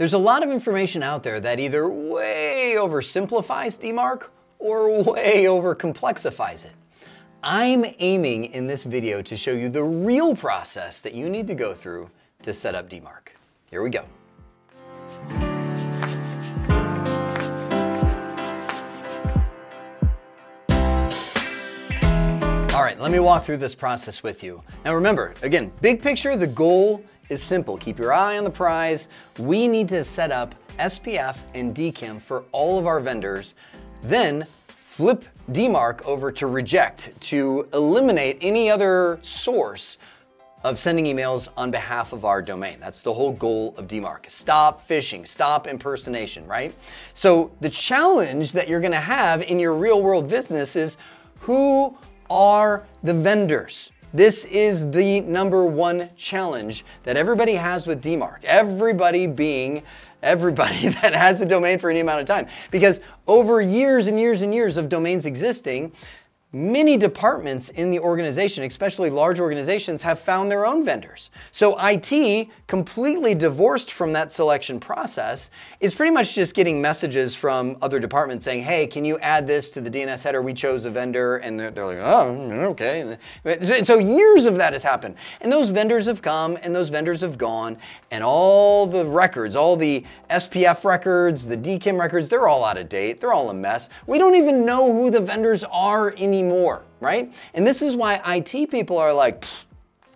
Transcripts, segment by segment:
There's a lot of information out there that either way oversimplifies DMARC or way overcomplexifies it. I'm aiming in this video to show you the real process that you need to go through to set up DMARC. Here we go. All right, let me walk through this process with you. Now remember, again, big picture, the goal is simple. Keep your eye on the prize. We need to set up SPF and DKIM for all of our vendors. Then flip DMARC over to reject to eliminate any other source of sending emails on behalf of our domain. That's the whole goal of DMARC. Stop phishing, stop impersonation, right? So the challenge that you're gonna have in your real world business is who are the vendors? This is the number one challenge that everybody has with DMARC. Everybody being everybody that has a domain for any amount of time. Because over years and years and years of domains existing, Many departments in the organization, especially large organizations, have found their own vendors. So IT, completely divorced from that selection process, is pretty much just getting messages from other departments saying, hey, can you add this to the DNS header? We chose a vendor. And they're, they're like, oh, okay. And so years of that has happened. And those vendors have come and those vendors have gone. And all the records, all the SPF records, the DKIM records, they're all out of date. They're all a mess. We don't even know who the vendors are anymore anymore, right? And this is why IT people are like,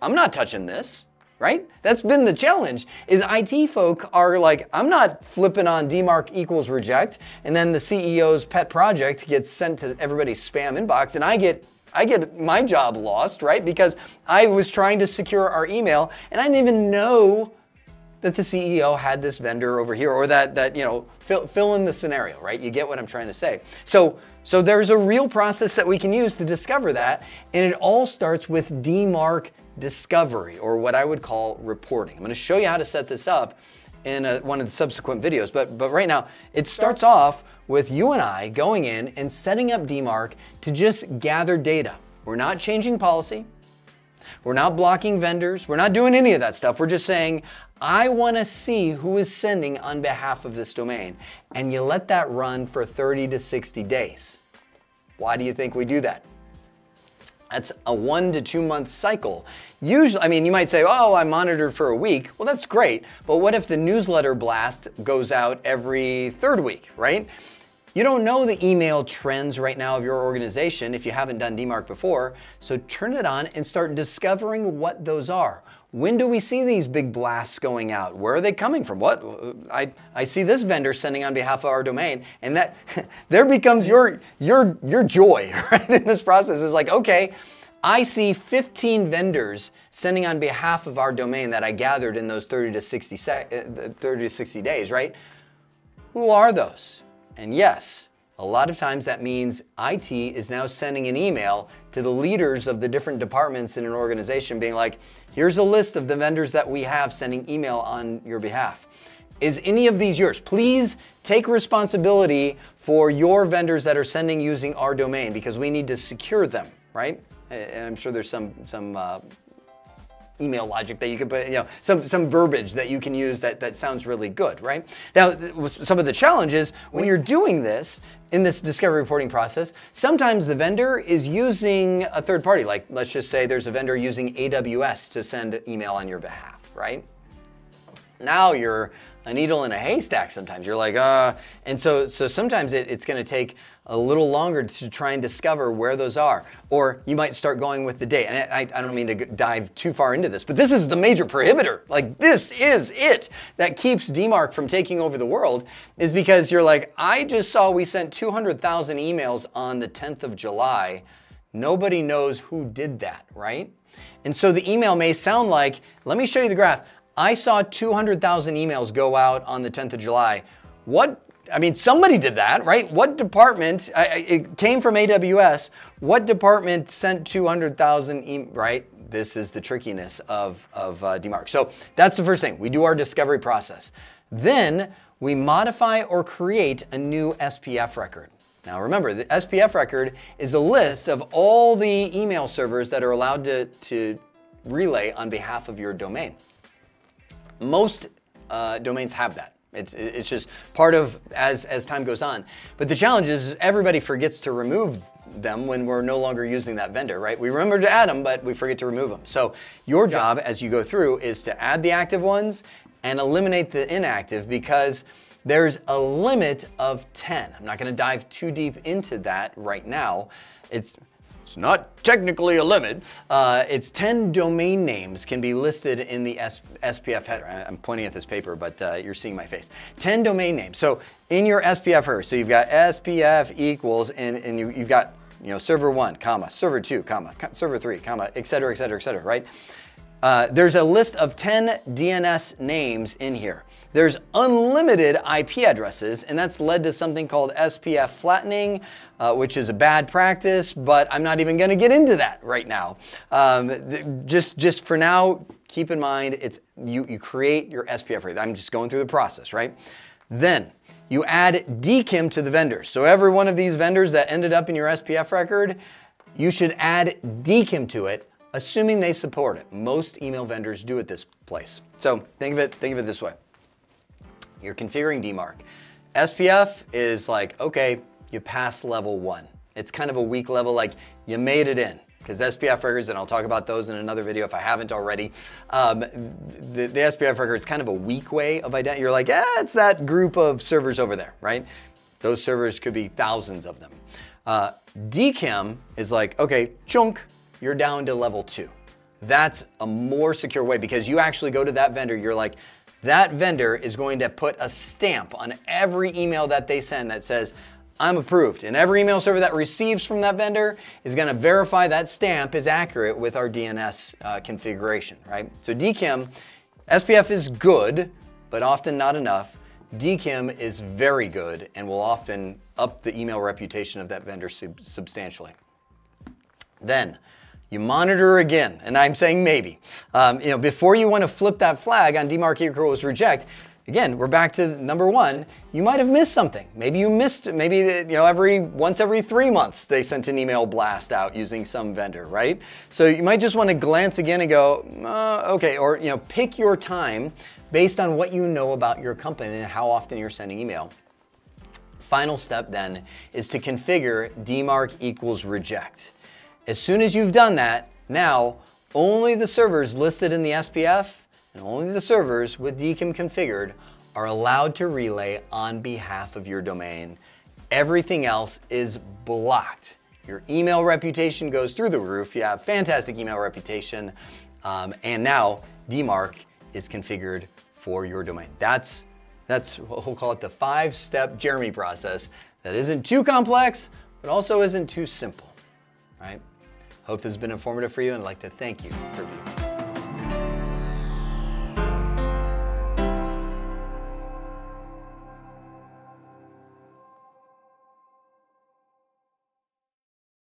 I'm not touching this, right? That's been the challenge is IT folk are like, I'm not flipping on DMARC equals reject and then the CEO's pet project gets sent to everybody's spam inbox and I get I get my job lost, right? Because I was trying to secure our email and I didn't even know that the CEO had this vendor over here or that, that you know, fill, fill in the scenario, right? You get what I'm trying to say. So so there's a real process that we can use to discover that, and it all starts with DMARC discovery, or what I would call reporting. I'm gonna show you how to set this up in a, one of the subsequent videos, but, but right now, it starts off with you and I going in and setting up DMARC to just gather data. We're not changing policy, we're not blocking vendors. We're not doing any of that stuff. We're just saying, I want to see who is sending on behalf of this domain. And you let that run for 30 to 60 days. Why do you think we do that? That's a one to two month cycle. Usually, I mean, you might say, oh, I monitored for a week. Well, that's great. But what if the newsletter blast goes out every third week, right? You don't know the email trends right now of your organization if you haven't done DMARC before, so turn it on and start discovering what those are. When do we see these big blasts going out? Where are they coming from? What? I, I see this vendor sending on behalf of our domain, and that there becomes your, your, your joy right, in this process. Is like, okay, I see 15 vendors sending on behalf of our domain that I gathered in those 30 to 60, uh, 30 to 60 days, right? Who are those? And yes, a lot of times that means IT is now sending an email to the leaders of the different departments in an organization being like, here's a list of the vendors that we have sending email on your behalf. Is any of these yours? Please take responsibility for your vendors that are sending using our domain because we need to secure them, right? And I'm sure there's some, some uh, email logic that you can put, you know, some, some verbiage that you can use that, that sounds really good, right? Now, some of the challenges when you're doing this in this discovery reporting process, sometimes the vendor is using a third party. Like, let's just say there's a vendor using AWS to send email on your behalf, right? Now you're a needle in a haystack sometimes. You're like, uh, and so, so sometimes it, it's gonna take a little longer to try and discover where those are. Or you might start going with the date. And I, I don't mean to dive too far into this, but this is the major prohibitor. Like this is it that keeps DMARC from taking over the world is because you're like, I just saw we sent 200,000 emails on the 10th of July. Nobody knows who did that, right? And so the email may sound like, let me show you the graph. I saw 200,000 emails go out on the 10th of July. What, I mean, somebody did that, right? What department, it came from AWS, what department sent 200,000, e right? This is the trickiness of, of uh, DMARC. So that's the first thing. We do our discovery process. Then we modify or create a new SPF record. Now remember, the SPF record is a list of all the email servers that are allowed to, to relay on behalf of your domain. Most uh, domains have that. It's, it's just part of as, as time goes on. But the challenge is everybody forgets to remove them when we're no longer using that vendor, right? We remember to add them, but we forget to remove them. So your job as you go through is to add the active ones and eliminate the inactive because there's a limit of 10. I'm not gonna dive too deep into that right now. It's it's not technically a limit. Uh, it's 10 domain names can be listed in the S SPF header. I'm pointing at this paper, but uh, you're seeing my face. 10 domain names. So in your SPF header, so you've got SPF equals, and, and you, you've got you know, server one, comma, server two, comma, server three, comma, et cetera, et cetera, et cetera, right? Uh, there's a list of 10 DNS names in here. There's unlimited IP addresses, and that's led to something called SPF flattening, uh, which is a bad practice, but I'm not even gonna get into that right now. Um, just, just for now, keep in mind, it's you, you create your SPF rate. I'm just going through the process, right? Then, you add DKIM to the vendors. So every one of these vendors that ended up in your SPF record, you should add DKIM to it assuming they support it. Most email vendors do at this place. So think of it, think of it this way. You're configuring DMARC. SPF is like, okay, you pass level one. It's kind of a weak level, like you made it in because SPF records, and I'll talk about those in another video if I haven't already, um, the, the, SPF record is kind of a weak way of identifying. You're like, yeah, it's that group of servers over there, right? Those servers could be thousands of them. Uh, is like, okay, chunk, you're down to level two. That's a more secure way because you actually go to that vendor, you're like, that vendor is going to put a stamp on every email that they send that says, I'm approved. And every email server that receives from that vendor is going to verify that stamp is accurate with our DNS uh, configuration, right? So DKIM, SPF is good, but often not enough. DKIM is very good and will often up the email reputation of that vendor sub substantially. Then, you monitor again, and I'm saying maybe. Um, you know, before you want to flip that flag on DMARC equals reject, again, we're back to number one, you might have missed something. Maybe you missed, maybe, you know, every, once every three months, they sent an email blast out using some vendor, right? So you might just want to glance again and go, uh, okay, or, you know, pick your time based on what you know about your company and how often you're sending email. Final step then is to configure DMARC equals reject. As soon as you've done that, now only the servers listed in the SPF and only the servers with DKIM configured are allowed to relay on behalf of your domain. Everything else is blocked. Your email reputation goes through the roof. You have fantastic email reputation. Um, and now DMARC is configured for your domain. That's, that's we'll call it the five-step Jeremy process that isn't too complex, but also isn't too simple, right? Hope this has been informative for you and I'd like to thank you for viewing.